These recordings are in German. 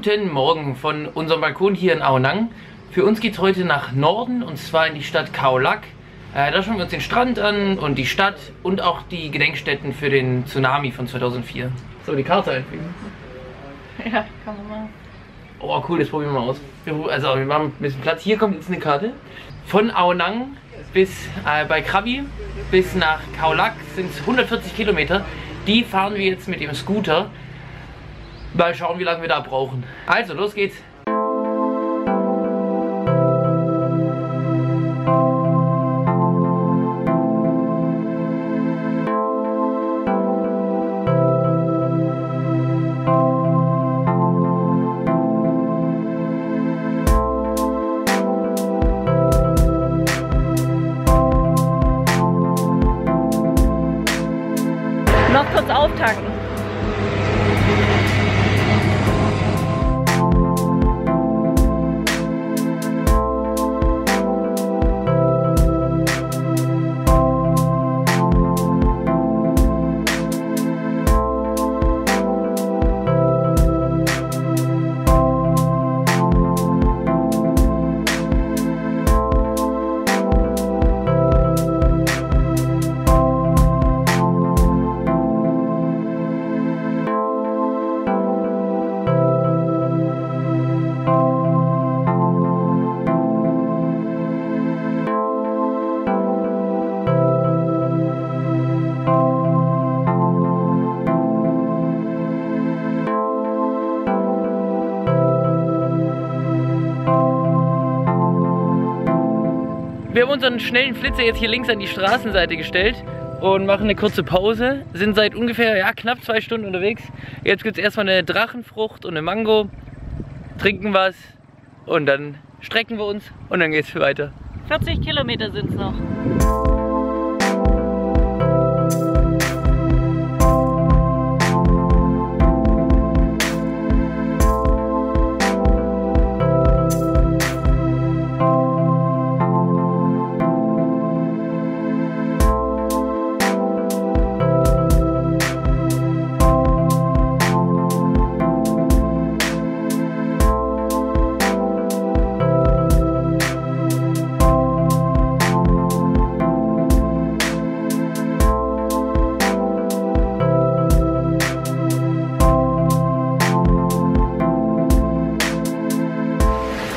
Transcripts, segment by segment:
Guten Morgen von unserem Balkon hier in Aonang. Für uns geht es heute nach Norden und zwar in die Stadt Kaolack. Äh, da schauen wir uns den Strand an und die Stadt und auch die Gedenkstätten für den Tsunami von 2004. So, die Karte einfügen. Ja, kann man machen. Oh cool, das probieren wir mal aus. Also wir machen ein bisschen Platz. Hier kommt jetzt eine Karte. Von Aonang bis äh, bei Krabi bis nach Kaolack sind es 140 Kilometer. Die fahren wir jetzt mit dem Scooter. Mal schauen, wie lange wir da brauchen. Also, los geht's. Noch kurz auftanken. Unseren schnellen Flitzer jetzt hier links an die Straßenseite gestellt und machen eine kurze Pause. Sind seit ungefähr ja, knapp zwei Stunden unterwegs. Jetzt gibt es erstmal eine Drachenfrucht und eine Mango, trinken was und dann strecken wir uns und dann geht's weiter. 40 Kilometer sind es noch.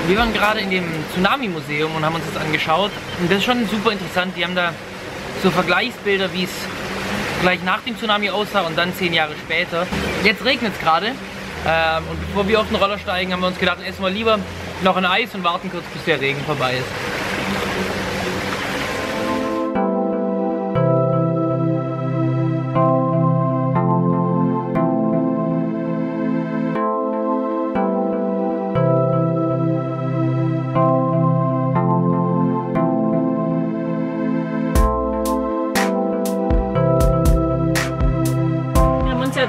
Wir waren gerade in dem Tsunami-Museum und haben uns das angeschaut. Und das ist schon super interessant. Die haben da so Vergleichsbilder, wie es gleich nach dem Tsunami aussah und dann zehn Jahre später. Jetzt regnet es gerade. Ähm, und bevor wir auf den Roller steigen, haben wir uns gedacht, essen wir lieber noch ein Eis und warten kurz, bis der Regen vorbei ist.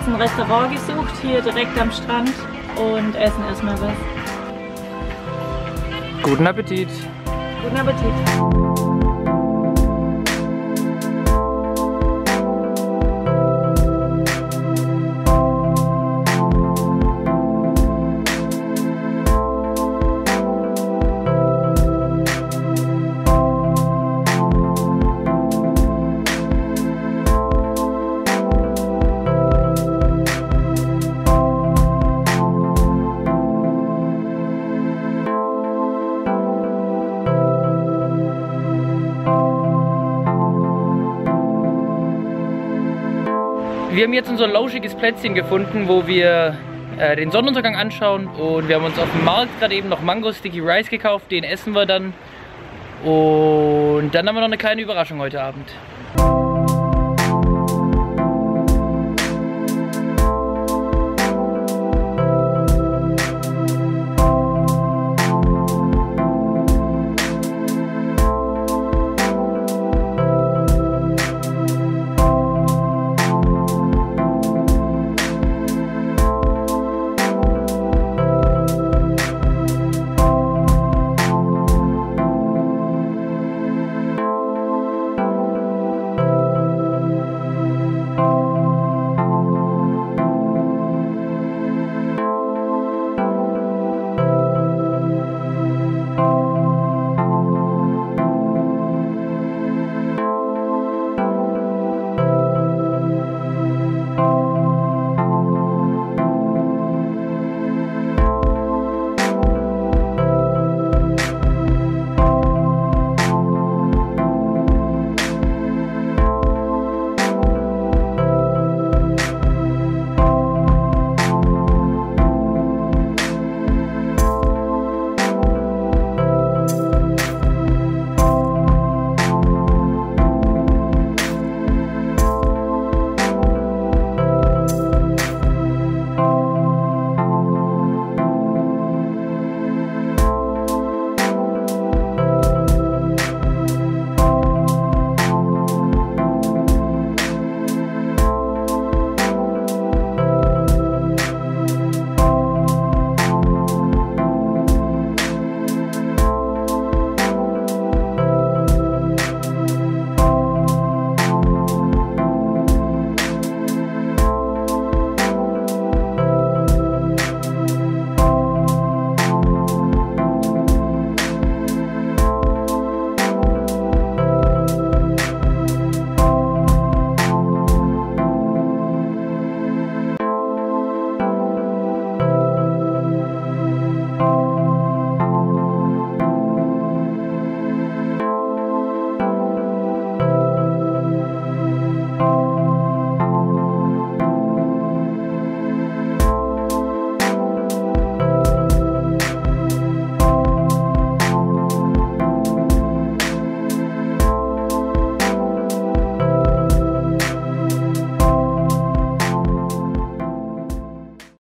Jetzt ein Restaurant gesucht, hier direkt am Strand und essen erstmal was. Guten Appetit! Guten Appetit. Wir haben jetzt unser lauschiges Plätzchen gefunden, wo wir äh, den Sonnenuntergang anschauen und wir haben uns auf dem Markt gerade eben noch Mango Sticky Rice gekauft, den essen wir dann und dann haben wir noch eine kleine Überraschung heute Abend.